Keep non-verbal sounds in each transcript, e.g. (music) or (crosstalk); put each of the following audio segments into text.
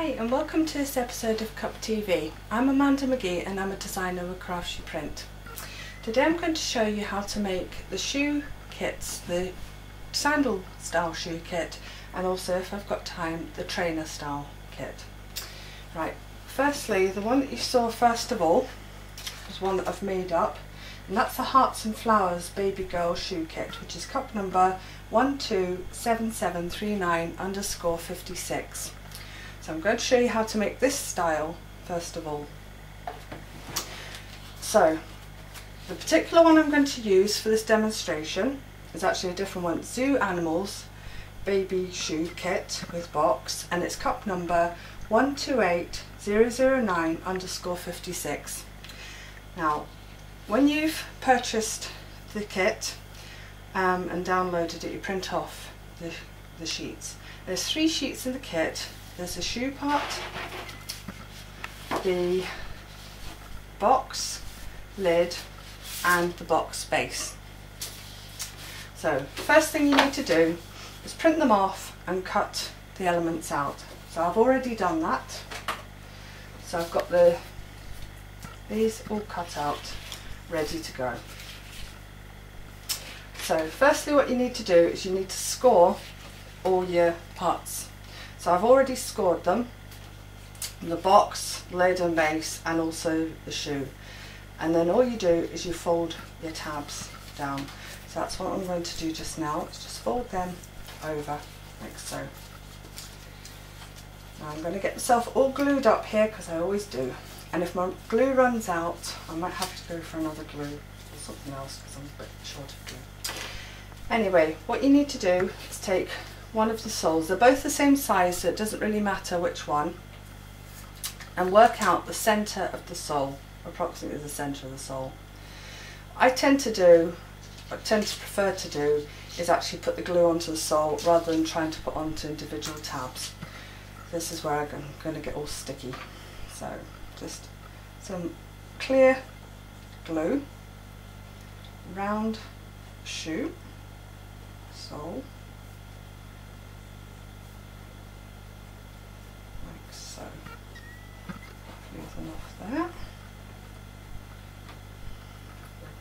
Hi and welcome to this episode of CUP TV. I'm Amanda McGee and I'm a designer with Craftsuprint. Today I'm going to show you how to make the shoe kits, the sandal style shoe kit and also if I've got time the trainer style kit. Right, firstly the one that you saw first of all is one that I've made up and that's the Hearts and Flowers Baby Girl Shoe Kit which is cup number 127739 underscore 56. So I'm going to show you how to make this style first of all. So the particular one I'm going to use for this demonstration is actually a different one. Zoo Animals Baby Shoe Kit with box and it's cup number 128009 underscore 56. Now when you've purchased the kit um, and downloaded it you print off the, the sheets. There's three sheets in the kit there's the shoe part, the box lid and the box base. So first thing you need to do is print them off and cut the elements out. So I've already done that. So I've got the these all cut out, ready to go. So firstly what you need to do is you need to score all your parts so I've already scored them, the box, lid and base and also the shoe. And then all you do is you fold your tabs down. So that's what I'm going to do just now, is just fold them over like so. Now I'm going to get myself all glued up here because I always do. And if my glue runs out, I might have to go for another glue or something else because I'm a bit short of glue. Anyway, what you need to do is take one of the soles. They're both the same size, so it doesn't really matter which one. And work out the centre of the sole, approximately the centre of the sole. I tend to do, I tend to prefer to do, is actually put the glue onto the sole rather than trying to put onto individual tabs. This is where I'm going to get all sticky. So just some clear glue, round shoe, sole, off there.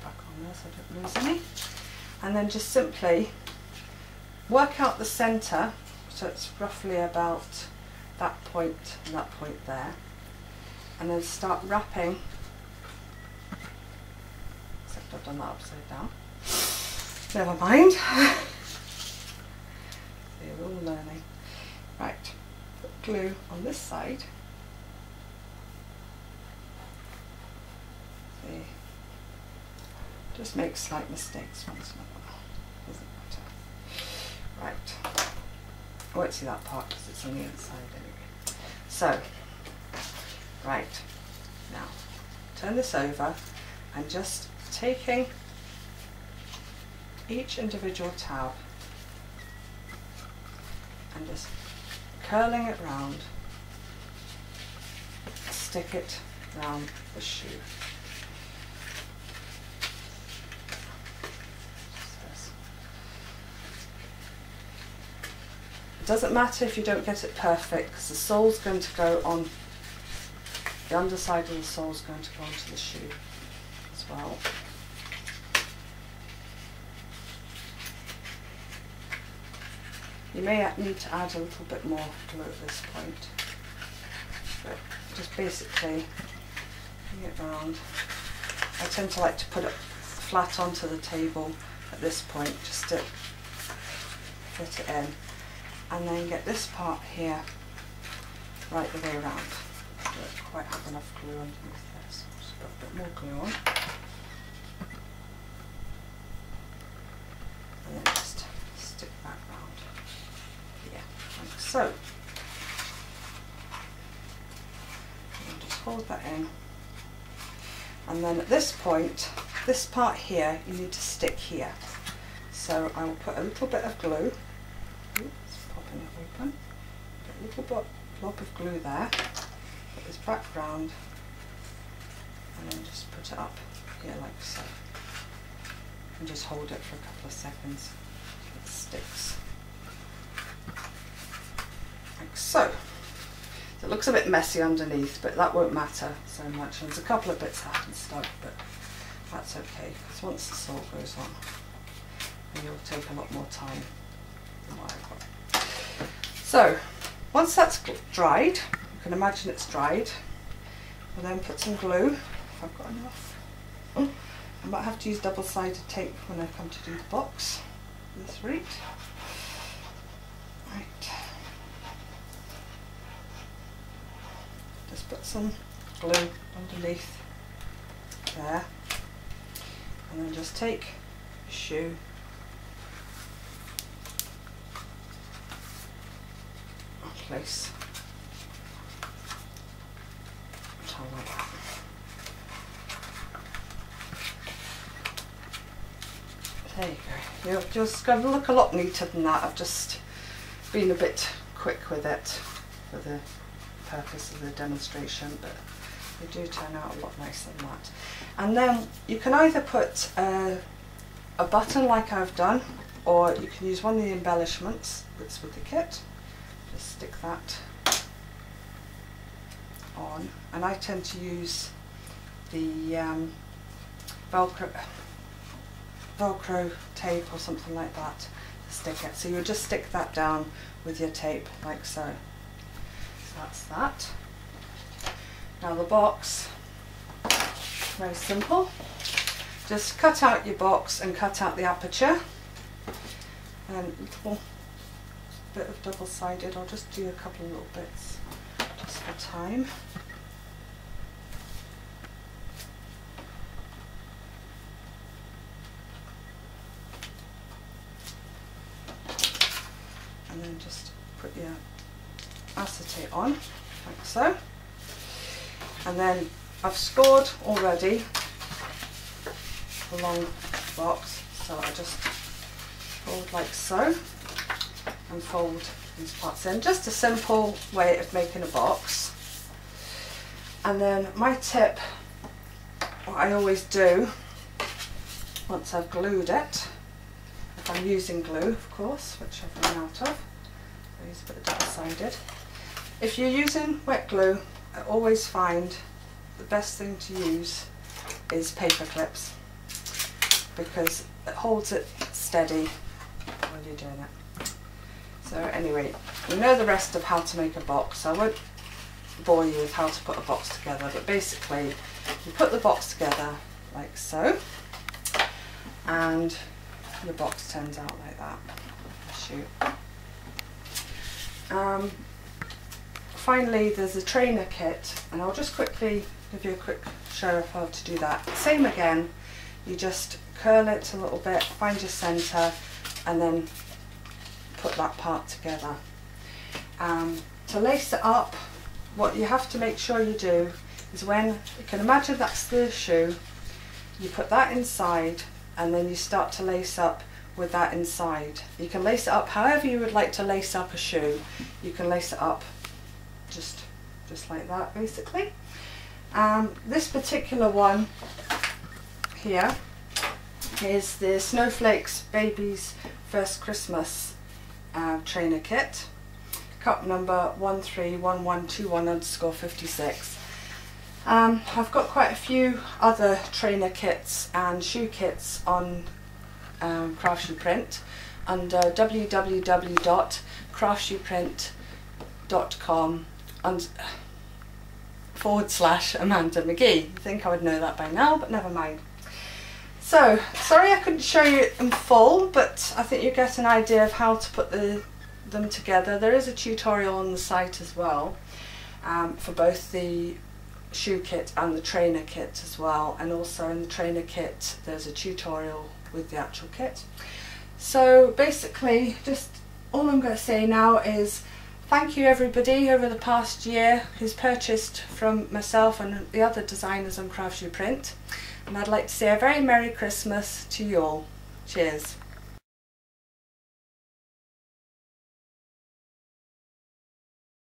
Back on there so I don't lose any. And then just simply work out the centre, so it's roughly about that point and that point there. And then start wrapping, except I've done that upside down. Never mind. (laughs) we're all learning. Right, put glue on this side. Just make slight mistakes once in a while. Doesn't matter. Right. I won't see that part because it's on the inside anyway. So, right. Now, turn this over and just taking each individual tab and just curling it round, stick it round the shoe. Doesn't matter if you don't get it perfect because the sole's going to go on, the underside of the sole is going to go onto the shoe as well. You may need to add a little bit more glue at this point, but just basically bring it round. I tend to like to put it flat onto the table at this point just to fit it in and then get this part here right the way around. I don't quite have enough glue underneath there, so just put a bit more glue on. And then just stick that round here, like so. And just hold that in. And then at this point, this part here, you need to stick here. So I will put a little bit of glue open it open. Get a little blob, of glue there, put this background and then just put it up here like so. And just hold it for a couple of seconds it sticks. Like so. It looks a bit messy underneath, but that won't matter so much. And there's a couple of bits that haven't stuck, but that's okay, because once the salt goes on, it'll take a lot more time than what I've got. So, once that's dried, you can imagine it's dried, we'll then put some glue, if I've got enough. Oh, I might have to use double-sided tape when I come to do the box, this route. Right. Just put some glue underneath there and then just take a shoe place. There you go. You're just going to look a lot neater than that. I've just been a bit quick with it for the purpose of the demonstration, but they do turn out a lot nicer than that. And then you can either put a, a button like I've done, or you can use one of the embellishments that's with the kit. Just stick that on, and I tend to use the um, Velcro, Velcro tape or something like that to stick it. So you just stick that down with your tape like so. So that's that. Now the box, very simple. Just cut out your box and cut out the aperture. And bit of double-sided, I'll just do a couple of little bits just for time. And then just put your acetate on, like so. And then I've scored already the long box so I just fold like so and fold these parts in just a simple way of making a box. And then my tip what I always do once I've glued it if I'm using glue of course which I've run out of. I use a bit of double-sided if you're using wet glue I always find the best thing to use is paper clips because it holds it steady while you're doing it. So anyway, you know the rest of how to make a box. I won't bore you with how to put a box together, but basically you put the box together like so, and your box turns out like that. Shoot. Um, finally there's a trainer kit and I'll just quickly give you a quick show of how to do that. Same again, you just curl it a little bit, find your centre and then put that part together. Um, to lace it up, what you have to make sure you do is when, you can imagine that's the shoe, you put that inside and then you start to lace up with that inside. You can lace it up however you would like to lace up a shoe. You can lace it up just just like that basically. Um, this particular one here is the Snowflakes Babies First Christmas uh, trainer kit, cup number 131121 underscore 56. Um, I've got quite a few other trainer kits and shoe kits on um, Craftsuprint under www.craftsuprint.com and forward slash Amanda McGee. I think I would know that by now, but never mind. So, sorry I couldn't show you in full, but I think you get an idea of how to put the, them together. There is a tutorial on the site as well um, for both the shoe kit and the trainer kit as well. And also in the trainer kit, there's a tutorial with the actual kit. So basically, just all I'm going to say now is Thank you everybody over the past year who's purchased from myself and the other designers on Craftsuprint and I'd like to say a very Merry Christmas to you all. Cheers.